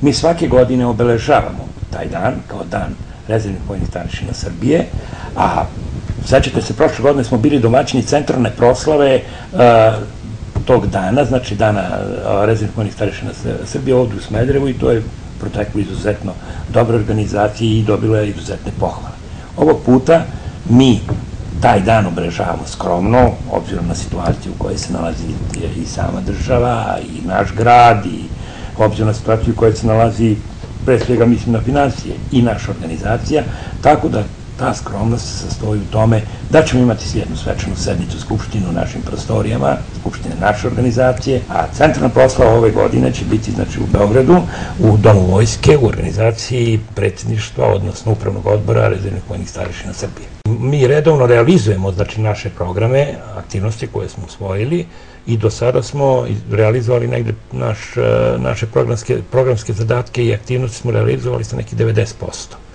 Mi svake godine obeležavamo taj dan kao dan rezervnih vojnih starešina Srbije, a sećate se, prošle godine smo bili domaćini centralne proslave tog dana, znači dana rezervnih vojnih starešina Srbije ovde u Smederevu i to je proteklo izuzetno dobre organizacije i dobilo je izuzetne pohvale. Ovog puta mi taj dan obrežavamo skromno, obzirom na situaciju u kojoj se nalazi i sama država, i naš grad, i obzirom na situaciju u kojoj se nalazi, pre svega mislim na financije, i naša organizacija, tako da ta skromnost se sastoji u tome da ćemo imati jednu svečanu sednicu Skupštine u našim prostorijama, Skupštine naše organizacije, a centralna proslava ove godine će biti znači, u Beogradu, u Domu vojske, u organizaciji predsjedništva, odnosno upravnog odbora rezervnih vojnih starišina Srbije. Mi redovno realizujemo znači, naše programe, aktivnosti koje smo usvojili i do sada smo realizovali negde naš, naše programske, programske zadatke i aktivnosti smo realizovali sa neki 90%.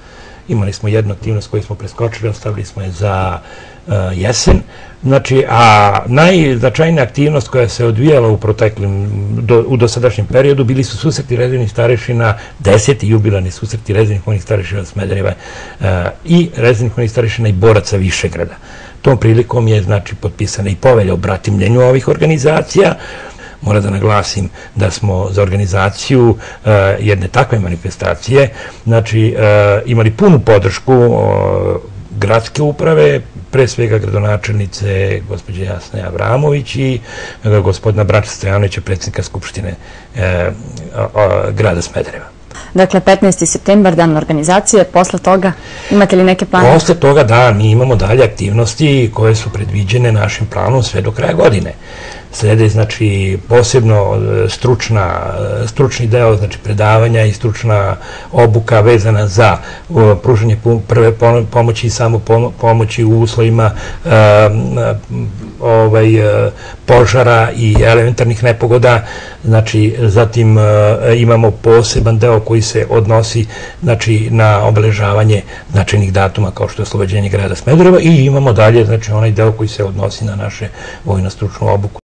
Imali smo jednu aktivnost koju smo preskočili, ostavili smo je za uh, jesen. Znači, a najznačajnija aktivnost koja se odvijala u proteklim, do, u dosadašnjem periodu bili su susreti rezervnih starešina, deseti jubilani susreti rezervnih vojnih starešina Smedereva uh, i rezervnih vojnih starešina i boraca Višegrada. Tom prilikom je, znači, potpisana i povelja o bratimljenju ovih organizacija, Mora da naglasim da smo za organizaciju uh, jedne takve manifestacije znači, uh, imali punu podršku gradske uprave, pre svega gradonačelnice gospođe Jasne Avramović i gospodina Brača Stojanovića, predsjednika Skupštine grada Smedereva. Dakle, 15. septembar, dan organizacije, posle toga imate li neke plane? Posle toga, da, mi imamo dalje aktivnosti koje su predviđene našim planom sve do kraja godine slede znači posebno e, stručna stručni deo znači predavanja i stručna obuka vezana za pružanje prve pomoći i samo pomoći u uslovima e, ovaj e, požara i elementarnih nepogoda. Znači zatim imamo poseban deo koji se odnosi znači na obeležavanje značajnih datuma kao što je oslobođenje grada Smedereva i imamo dalje znači onaj deo koji se odnosi na naše vojno stručnu obuku